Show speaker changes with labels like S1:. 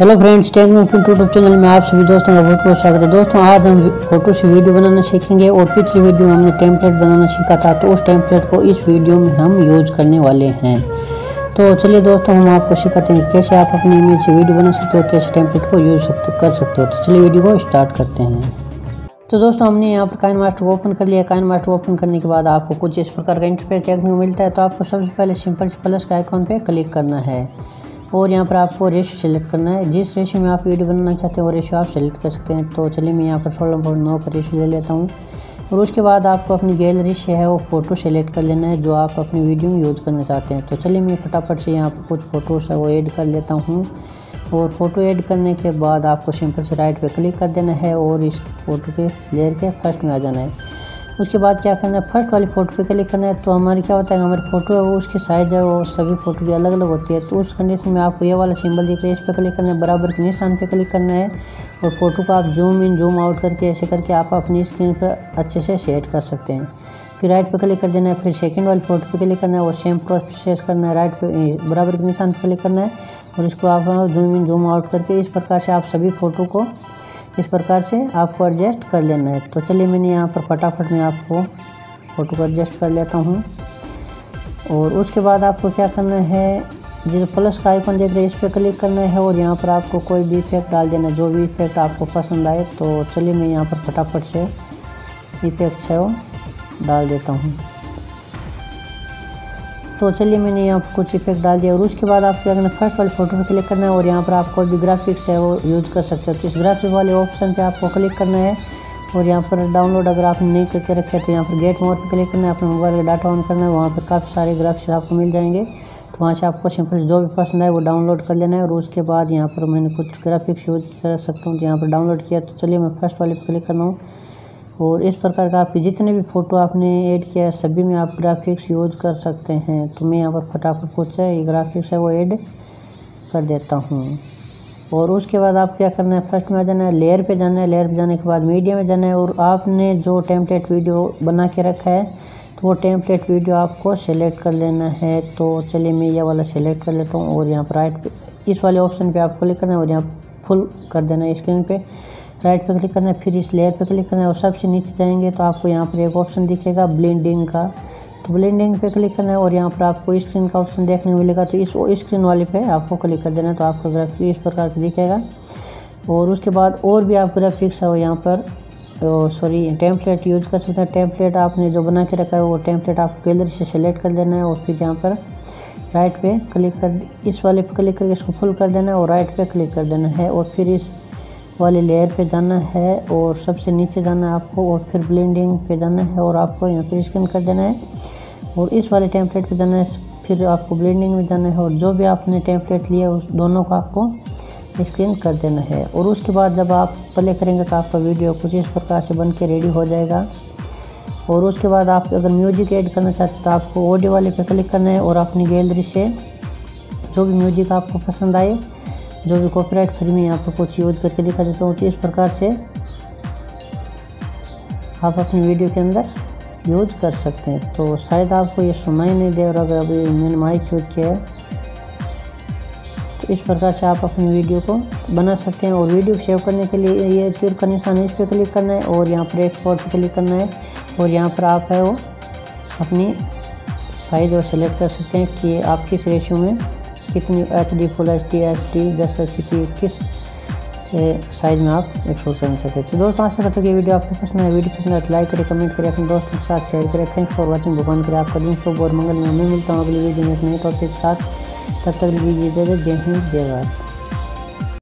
S1: Hello friends tech YouTube channel में आप सभी दोस्तों का बहुत बहुत स्वागत है। दोस्तों, आज हम फ़ोटो से वीडियो बनाना सीखेंगे और पिछली वीडियो में हमने टेम्पलेट बनाना सीखा था तो उस टेम्पलेट को इस वीडियो में हम यूज़ करने वाले हैं। तो चलिए दोस्तों, हम आपको सिखाते हैं कैसे आप अपनी इमेज से वीडियो बना सकते हो कैसे टेम्पलेट को यूज़ कर सकते हो। तो चलिए वीडियो को स्टार्ट करते हैं। तो दोस्तों, हमने यहाँ पर काइन मास्टर को ओपन कर लिया। काइन मास्टर ओपन करने के बाद आपको कुछ इस प्रकार का इंटरफेस देखने को मिलता है तो आपको सबसे पहले सिंपल से प्लस का आइकॉन पे क्लिक करना है। और यहाँ पर आपको रेशो सेलेक्ट करना है। जिस रेशो में आप वीडियो बनाना चाहते हैं, वो रेशो आप सेलेक्ट कर सकते हैं। तो चलिए मैं यहाँ पर सोलह पॉइंट नौ का रेशो ले लेता हूँ। और उसके बाद आपको अपनी गैलरी से है वो फ़ोटो सेलेक्ट कर लेना है, जो आप अपनी वीडियो में यूज़ करना चाहते हैं। तो चलिए मैं फटाफट से यहाँ पर कुछ फ़ोटोज़ है वो ऐड कर लेता हूँ। और फ़ोटो ऐड करने के बाद आपको सिंपल से राइट पे क्लिक कर देना है और इस फ़ोटो के लेयर के फ़र्स्ट में आ जाना है। उसके बाद क्या करना है? फ़र्स्ट वाली फ़ोटो पे क्लिक करना है तो हमारी क्या होता है हमारी फ़ोटो है वो उसकी साइज़ है वो सभी फ़ोटो की अलग अलग होती है। तो उस कंडीशन में आपको ये वाला सिंबल दिख रहा है, इस पर क्लिक करना है, बराबर के निशान पे क्लिक करना है। और फ़ोटो को आप जूम इन जूम आउट करके, ऐसे करके आप अपनी स्क्रीन पर अच्छे से सेट कर सकते हैं। फिर राइट पे क्लिक कर देना है, फिर सेकंड वाली फ़ोटो पे क्लिक करना है, और सेम प्रोसेस करना है राइट पे बराबर के निशान पे क्लिक करना है। और इसको आप जूम इन जूम आउट करके, इस प्रकार से आप सभी फ़ोटो को इस प्रकार से आपको एडजस्ट कर लेना है। तो चलिए मैंने यहाँ पर फटाफट में आपको फ़ोटो को एडजस्ट कर लेता हूँ। और उसके बाद आपको क्या करना है, जिस प्लस का आइकन देख रहे हैं, इस पर क्लिक करना है और यहाँ पर आपको कोई भी इफ़ेक्ट डाल देना जो भी इफ़ेक्ट आपको पसंद आए तो चलिए मैं यहाँ पर फटाफट से इफ़ेक्ट है वो डाल देता हूँ। तो चलिए मैंने यहाँ पर कुछ इफ़ेक्ट डाल दिया और उसके बाद आपको करना फ़र्स्ट वाले फ़ोटो पर क्लिक करना है और यहाँ पर आप कोई भी ग्राफिक्स है वो यूज़ कर सकते हो। तो इस ग्राफिक वाले ऑप्शन पे आपको क्लिक करना है और यहाँ पर डाउनलोड अगर आपने नहीं करके रखे तो यहाँ पर गेट मोड पर क्लिक करना है, अपने मोबाइल का डाटा ऑन करना है, वहाँ पर काफ़ी सारे ग्राफिक्स आपको मिल जाएँगे। तो वहाँ से आपको सिंपल जो भी पसंद है वो डाउनलोड कर लेना है और उसके बाद यहाँ पर मैंने कुछ ग्राफिक्स यूज़ कर सकता हूँ तो यहाँ पर डाउनलोड किया। तो चलिए मैं फ़र्स्ट वाले पर क्लिक करना हूँ। और इस प्रकार का आपके जितने भी फ़ोटो आपने ऐड किया है, सभी में आप ग्राफिक्स यूज़ कर सकते हैं। तो मैं यहाँ पर फटाफट कुछ है, ये ग्राफिक्स है, वो ऐड कर देता हूँ। और उसके बाद आप क्या करना है फ़र्स्ट में आ जाना है लेयर पे जाना है। लेयर पे जाने के बाद मीडिया में जाना है और आपने जो टेम्पलेट वीडियो बना के रखा है तो वो टेम्पलेट वीडियो आपको सेलेक्ट कर लेना है। तो चलिए मैं ये वाला सेलेक्ट कर लेता हूँ और यहाँ पर राइट इस वाले ऑप्शन पर आप क्लिक करना है और यहाँ फुल कर देना है स्क्रीन पे। राइट पे क्लिक करना है, फिर इस लेयर पे क्लिक करना है और सबसे नीचे जाएँगे तो आपको यहाँ पर एक ऑप्शन दिखेगा ब्लेंडिंग का। तो ब्लेंडिंग पे क्लिक करना है और यहाँ पर आपको स्क्रीन का ऑप्शन देखने मिलेगा। तो इस स्क्रीन वाले पे आपको क्लिक कर देना है तो आपका ग्राफिक इस प्रकार का दिखेगा। और उसके बाद और भी आप ग्राफिक्स है वो यहाँ पर सॉरी टेम्पलेट यूज़ कर सकते हैं। टेम्पलेट आपने जो बना के रखा है, वो टेम्पलेट आप गैलरी से सेलेक्ट कर लेना है और फिर यहाँ पर राइट पे क्लिक कर, इस वाले पे क्लिक करके इसको फुल कर देना है और राइट पे क्लिक कर देना है। और फिर इस वाले लेयर पे जाना है और सबसे नीचे जाना है आपको और फिर ब्लेंडिंग पे जाना है और आपको यहाँ पर स्कैन कर देना है। और इस वाले टेम्पलेट पे जाना है, फिर आपको ब्लेंडिंग में जाना है और जो भी आपने टेम्पलेट लिया उस दोनों को आपको स्क्रीन कर देना है। और उसके बाद जब आप प्ले करेंगे तो आपका वीडियो कुछ इस प्रकार से बन के रेडी हो जाएगा। और उसके बाद आप अगर म्यूज़िक ऐड करना चाहते हैं तो आपको ऑडियो वाले पे क्लिक करना है और अपनी गैलरी से जो भी म्यूज़िक आपको पसंद आए जो भी कॉपीराइट फ्री में यहाँ पर कुछ यूज़ करके दिखा देता हूँ तो इस प्रकार से आप अपनी वीडियो के अंदर यूज़ कर सकते हैं। तो शायद आपको ये सुनाई नहीं दे और अगर अभी मैंने माइक यूज़ किया है तो इस प्रकार से आप अपनी वीडियो को बना सकते हैं। और वीडियो सेव करने के लिए ये तीर का निशान इस पर क्लिक करना है और यहाँ पर एक्सपोर्ट पर क्लिक करना है। और यहाँ पर आप है वो अपनी साइज़ और सेलेक्ट कर सकते हैं कि आप किस रेशियो में कितनी H D full H D H D दस एस की किस साइज़ में आप एक्सपोर्ट करना चाहते हैं? तो दोस्तों, आशा करते हैं कि वीडियो आपको पसंद है वीडियो पसंद है लाइक करें कमेंट करें, अपने दोस्तों के साथ शेयर करें। थैंक्स फॉर वॉचिंग भगवान करें आपका दिन शुभ और मंगल में मैं मिलता हूँ अगली वीडियो में एक नए टॉपिक के साथ। तब तक लीजिए जय हिंद, जय भारत।